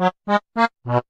Ha ha ha ha.